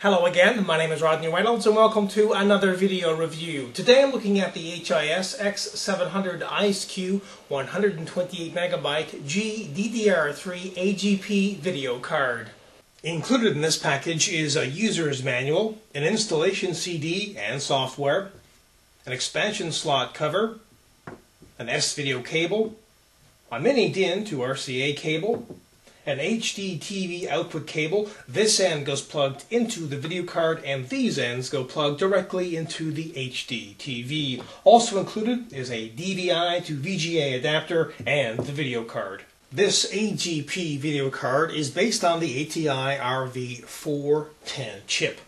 Hello again, my name is Rodney Reynolds and welcome to another video review. Today I'm looking at the HIS X700 IceQ 128MB GDDR3 AGP video card. Included in this package is a user's manual, an installation CD and software, an expansion slot cover, an S-video cable, a mini DIN to RCA cable, an HD TV output cable. This end goes plugged into the video card and these ends go plugged directly into the HD TV. Also included is a DVI to VGA adapter and the video card. This AGP video card is based on the ATI RV410 chip.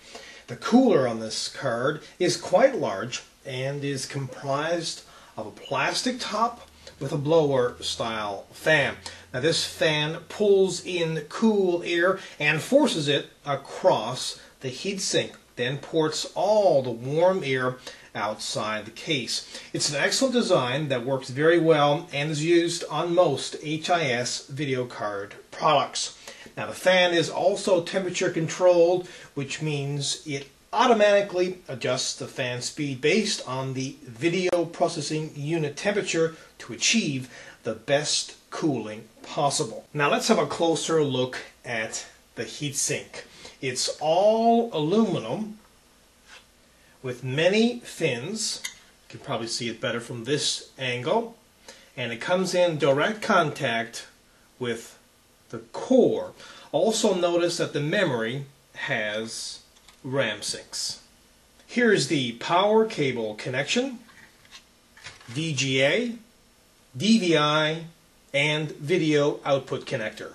The cooler on this card is quite large and is comprised of a plastic top with a blower style fan. Now this fan pulls in cool air and forces it across the heatsink, then ports all the warm air outside the case. It's an excellent design that works very well and is used on most HIS video card products. Now the fan is also temperature controlled, which means it automatically adjusts the fan speed based on the video processing unit temperature to achieve the best cooling possible. Now let's have a closer look at the heatsink. It's all aluminum with many fins. You can probably see it better from this angle. And it comes in direct contact with the core. Also notice that the memory has RAM sinks. Here's the power cable connection, VGA, DVI, and video output connector.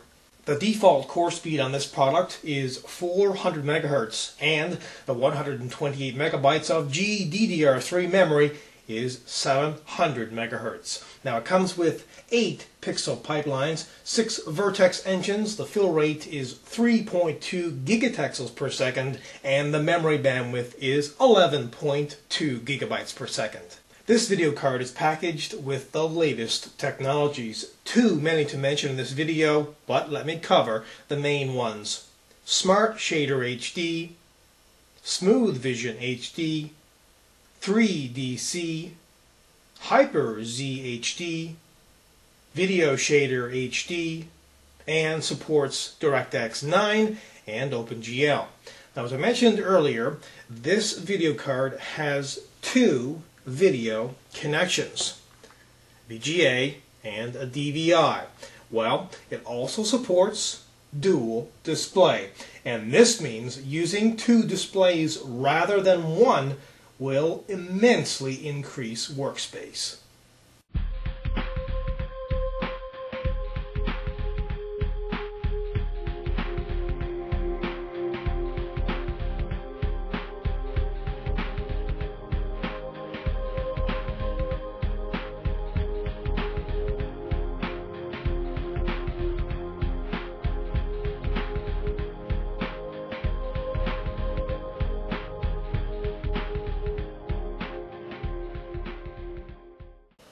The default core speed on this product is 400 megahertz and the 128 megabytes of GDDR3 memory is 700 megahertz. Now it comes with 8 pixel pipelines, 6 vertex engines, the fill rate is 3.2 gigatexels per second, and the memory bandwidth is 11.2 gigabytes per second. This video card is packaged with the latest technologies. Too many to mention in this video, but let me cover the main ones. Smart Shader HD, Smooth Vision HD, 3DC, HyperZ HD, Video Shader HD, and supports DirectX 9 and OpenGL. Now, as I mentioned earlier, this video card has two video connections, VGA and a DVI. Well, it also supports dual display, and this means using two displays rather than one will immensely increase workspace.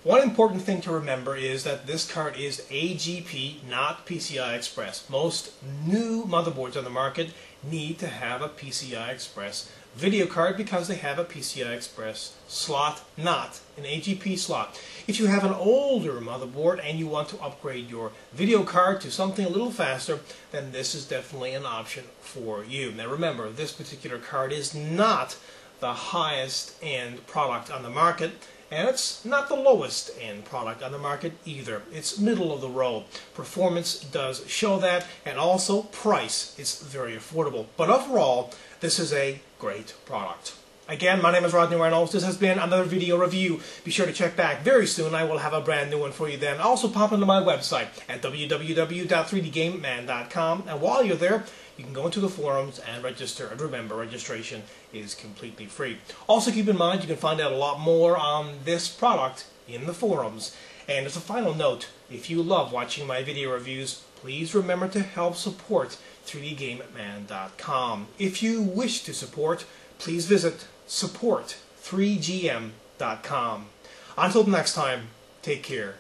One important thing to remember is that this card is AGP, not PCI Express. Most new motherboards on the market need to have a PCI Express video card because they have a PCI Express slot, not an AGP slot. If you have an older motherboard and you want to upgrade your video card to something a little faster, then this is definitely an option for you. Now remember, this particular card is not the highest end product on the market and it's not the lowest end product on the market either. It's middle of the road. Performance does show that, and also price is very affordable. But overall, this is a great product. Again, my name is Rodney Reynolds. This has been another video review. Be sure to check back very soon. I will have a brand new one for you then. Also pop into my website at www.3dgameman.com. And while you're there, you can go into the forums and register. And remember, registration is completely free. Also keep in mind, you can find out a lot more on this product in the forums. And as a final note, if you love watching my video reviews, please remember to help support 3dgameman.com. If you wish to support, please visit support3gm.com. Until next time, take care.